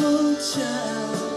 从前